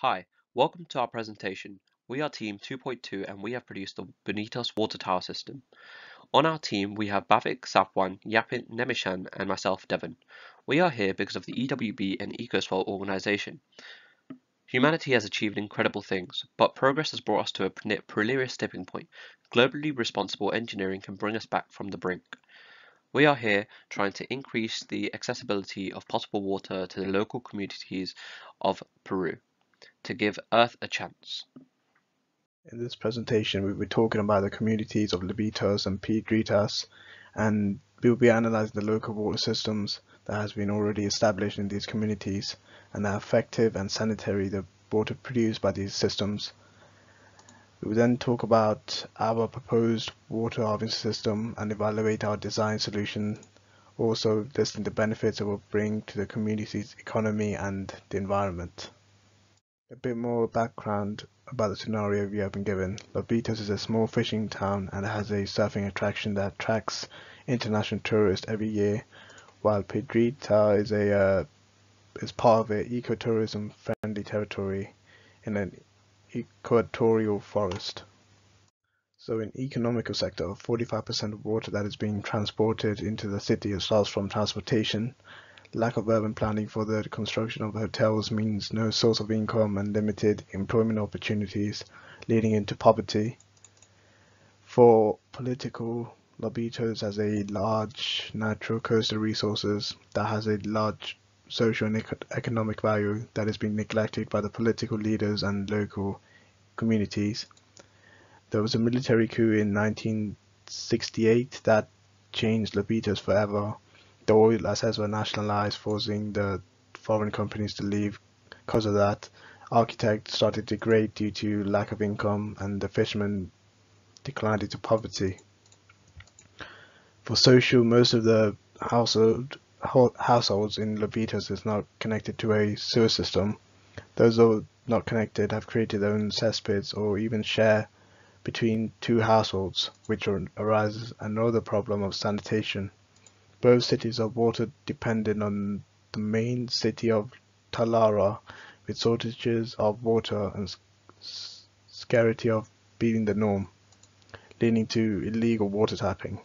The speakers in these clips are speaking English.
Hi, welcome to our presentation. We are Team 2.2 and we have produced the Bonitos Water Tower System. On our team we have Bhavik, Sapwan, Yapin, Nemishan and myself Devon. We are here because of the EWB and Ecoswell organization. Humanity has achieved incredible things, but progress has brought us to a perilous tipping point. Globally responsible engineering can bring us back from the brink. We are here trying to increase the accessibility of potable water to the local communities of Peru to give Earth a chance. In this presentation, we'll be talking about the communities of Lobitos and Piedritas, and we'll be analyzing the local water systems that has been already established in these communities and how effective and sanitary the water produced by these systems. We will then talk about our proposed water harvesting system and evaluate our design solution, also listing the benefits it will bring to the community's economy and the environment. A bit more background about the scenario we have been given. Lobitos is a small fishing town and has a surfing attraction that attracts international tourists every year, while Piedrita is a uh, is part of an ecotourism friendly territory in an equatorial forest. So in economical sector, 45% of water that is being transported into the city starts from transportation, Lack of urban planning for the construction of hotels means no source of income and limited employment opportunities, leading into poverty. For political, Lobitos has a large natural coastal resources that has a large social and economic value that is being neglected by the political leaders and local communities. There was a military coup in 1968 that changed Lobitos forever the oil assets were nationalized, forcing the foreign companies to leave. Because of that, architects started to degrade due to lack of income, and the fishermen declined into poverty. For social, most of the household households in Lobitos is not connected to a sewer system. Those are not connected have created their own cesspits or even share between two households, which arises another problem of sanitation. Both cities are water dependent on the main city of Talara, with shortages of water and scarcity of being the norm, leading to illegal water tapping.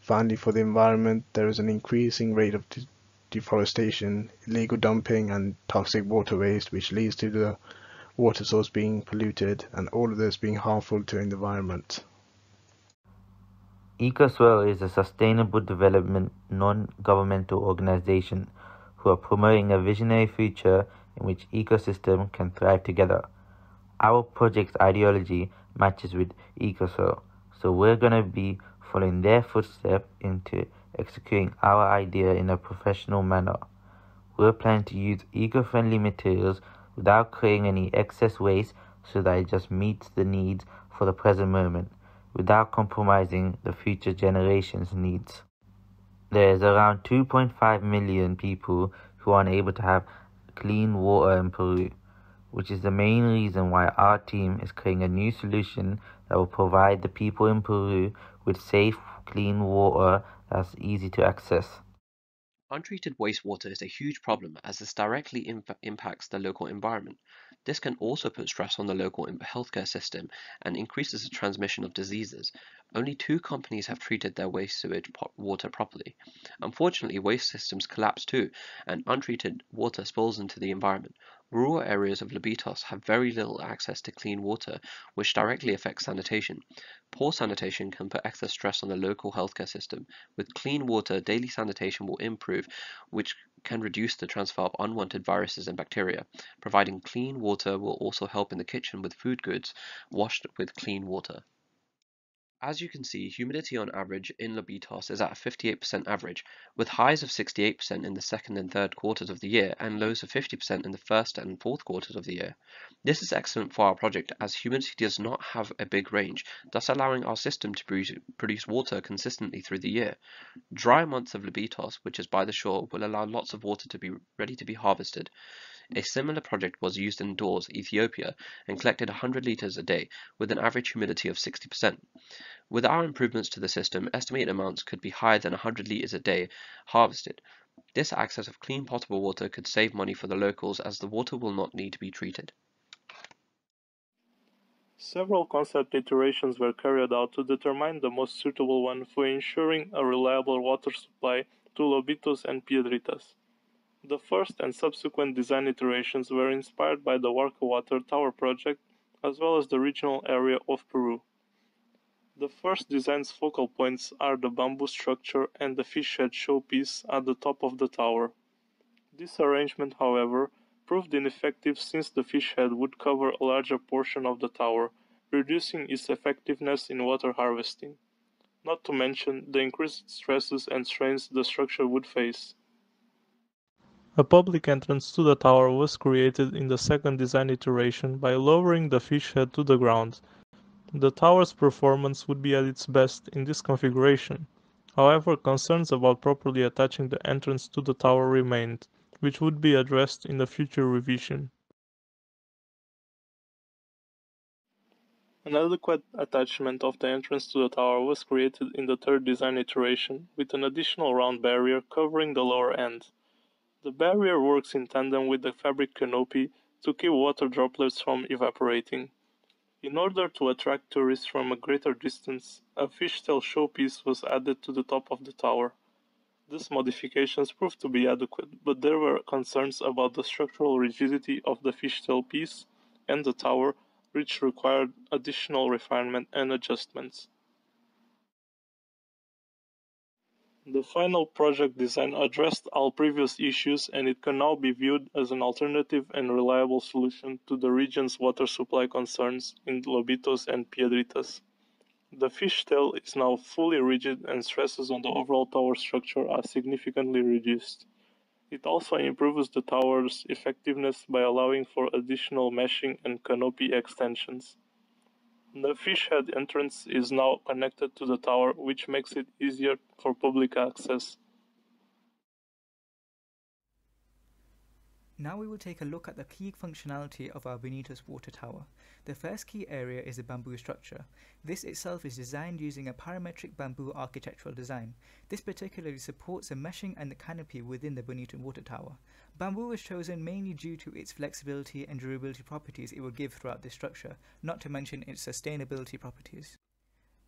Finally, for the environment, there is an increasing rate of de deforestation, illegal dumping, and toxic water waste, which leads to the water source being polluted, and all of this being harmful to the environment. Ecoswell is a sustainable development non-governmental organization who are promoting a visionary future in which ecosystem can thrive together. Our project's ideology matches with Ecoswell, so we're going to be following their footsteps into executing our idea in a professional manner. We're planning to use eco-friendly materials without creating any excess waste so that it just meets the needs for the present moment without compromising the future generations' needs. There is around 2.5 million people who are unable to have clean water in Peru, which is the main reason why our team is creating a new solution that will provide the people in Peru with safe, clean water that's easy to access. Untreated wastewater is a huge problem as this directly imp impacts the local environment. This can also put stress on the local healthcare system and increases the transmission of diseases. Only two companies have treated their waste sewage water properly. Unfortunately, waste systems collapse too, and untreated water spills into the environment. Rural areas of Lobitos have very little access to clean water, which directly affects sanitation. Poor sanitation can put excess stress on the local healthcare system. With clean water, daily sanitation will improve, which can reduce the transfer of unwanted viruses and bacteria. Providing clean water will also help in the kitchen with food goods washed with clean water. As you can see, humidity on average in Lobitos is at a 58% average, with highs of 68% in the second and third quarters of the year and lows of 50% in the first and fourth quarters of the year. This is excellent for our project as humidity does not have a big range, thus allowing our system to produce water consistently through the year. Dry months of Lobitos, which is by the shore, will allow lots of water to be ready to be harvested. A similar project was used in Dorze, Ethiopia, and collected 100 litres a day, with an average humidity of 60%. With our improvements to the system, estimated amounts could be higher than 100 litres a day harvested. This access of clean potable water could save money for the locals as the water will not need to be treated. Several concept iterations were carried out to determine the most suitable one for ensuring a reliable water supply to Lobitos and Piedritas. The first and subsequent design iterations were inspired by the Warka Water Tower project as well as the regional area of Peru. The first design's focal points are the bamboo structure and the fish head showpiece at the top of the tower. This arrangement, however, proved ineffective since the fish head would cover a larger portion of the tower, reducing its effectiveness in water harvesting. Not to mention the increased stresses and strains the structure would face. A public entrance to the tower was created in the second design iteration by lowering the fish head to the ground. The tower's performance would be at its best in this configuration. However, concerns about properly attaching the entrance to the tower remained, which would be addressed in a future revision. An adequate attachment of the entrance to the tower was created in the third design iteration, with an additional round barrier covering the lower end. The barrier works in tandem with the fabric canopy to keep water droplets from evaporating. In order to attract tourists from a greater distance, a fishtail showpiece was added to the top of the tower. These modifications proved to be adequate, but there were concerns about the structural rigidity of the fishtail piece and the tower, which required additional refinement and adjustments. The final project design addressed all previous issues and it can now be viewed as an alternative and reliable solution to the region's water supply concerns in Lobitos and Piedritas. The fishtail is now fully rigid and stresses on the overall tower structure are significantly reduced. It also improves the tower's effectiveness by allowing for additional meshing and canopy extensions. The fish head entrance is now connected to the tower, which makes it easier for public access. Now we will take a look at the key functionality of our Bonitos water tower. The first key area is the bamboo structure. This itself is designed using a parametric bamboo architectural design. This particularly supports the meshing and the canopy within the Bonito water tower. Bamboo was chosen mainly due to its flexibility and durability properties it will give throughout this structure, not to mention its sustainability properties.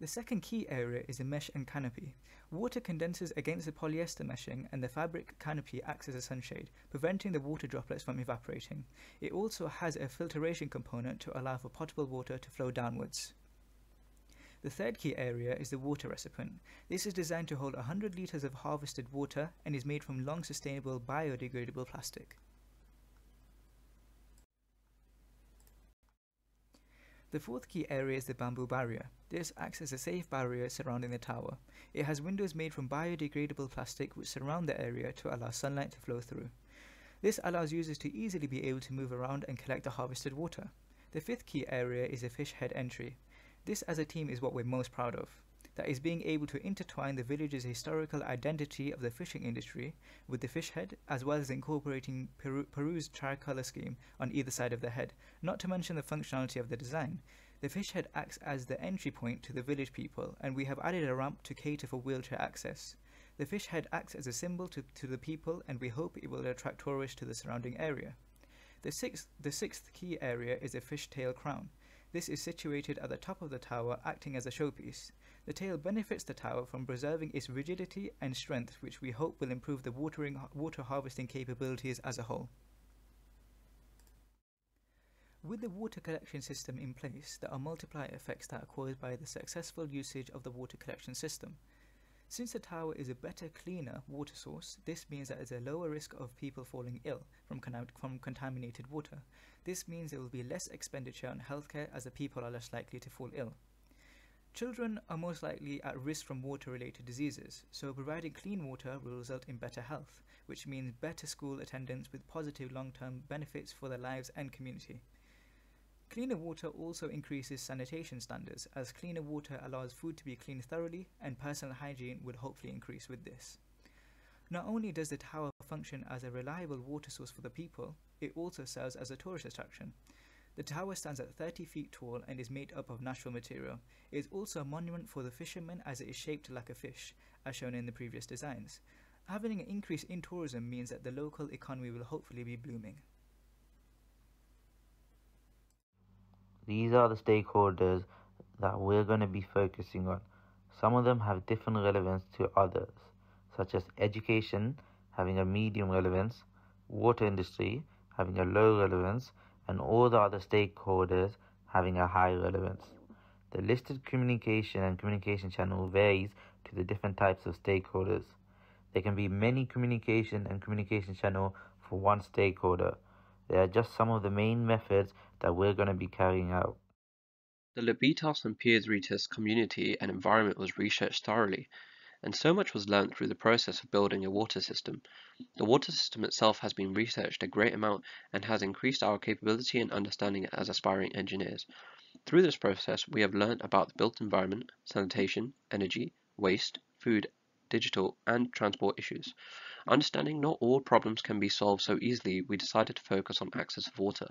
The second key area is the mesh and canopy. Water condenses against the polyester meshing and the fabric canopy acts as a sunshade, preventing the water droplets from evaporating. It also has a filtration component to allow for potable water to flow downwards. The third key area is the water recipient. This is designed to hold 100 litres of harvested water and is made from long sustainable biodegradable plastic. The fourth key area is the bamboo barrier. This acts as a safe barrier surrounding the tower. It has windows made from biodegradable plastic which surround the area to allow sunlight to flow through. This allows users to easily be able to move around and collect the harvested water. The fifth key area is a fish head entry. This as a team is what we're most proud of. That is being able to intertwine the village's historical identity of the fishing industry with the fish head, as well as incorporating Peru, Peru's tricolour scheme on either side of the head, not to mention the functionality of the design. The fish head acts as the entry point to the village people, and we have added a ramp to cater for wheelchair access. The fish head acts as a symbol to, to the people, and we hope it will attract tourists to the surrounding area. The sixth, the sixth key area is a fish tail crown. This is situated at the top of the tower, acting as a showpiece. The tail benefits the tower from preserving its rigidity and strength, which we hope will improve the watering, water harvesting capabilities as a whole. With the water collection system in place, there are multiplier effects that are caused by the successful usage of the water collection system. Since the tower is a better, cleaner water source, this means that there's a lower risk of people falling ill from, con from contaminated water. This means there will be less expenditure on healthcare as the people are less likely to fall ill. Children are most likely at risk from water related diseases, so providing clean water will result in better health, which means better school attendance with positive long term benefits for their lives and community. Cleaner water also increases sanitation standards, as cleaner water allows food to be cleaned thoroughly, and personal hygiene would hopefully increase with this. Not only does the tower function as a reliable water source for the people, it also serves as a tourist attraction. The tower stands at 30 feet tall and is made up of natural material. It is also a monument for the fishermen as it is shaped like a fish, as shown in the previous designs. Having an increase in tourism means that the local economy will hopefully be blooming. These are the stakeholders that we're going to be focusing on. Some of them have different relevance to others, such as education having a medium relevance, water industry having a low relevance, and all the other stakeholders having a high relevance. The listed communication and communication channel varies to the different types of stakeholders. There can be many communication and communication channel for one stakeholder. They are just some of the main methods that we're going to be carrying out. The Lobitos and Piedritas community and environment was researched thoroughly, and so much was learnt through the process of building a water system. The water system itself has been researched a great amount and has increased our capability and understanding as aspiring engineers. Through this process, we have learnt about the built environment, sanitation, energy, waste, food, digital, and transport issues. Understanding not all problems can be solved so easily, we decided to focus on access to water.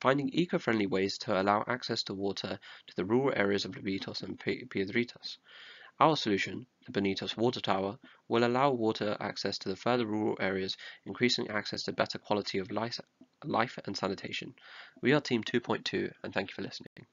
Finding eco-friendly ways to allow access to water to the rural areas of Lobitos and Piedritas. Our solution, the Bonitos Water Tower, will allow water access to the further rural areas, increasing access to better quality of life and sanitation. We are Team 2.2 and thank you for listening.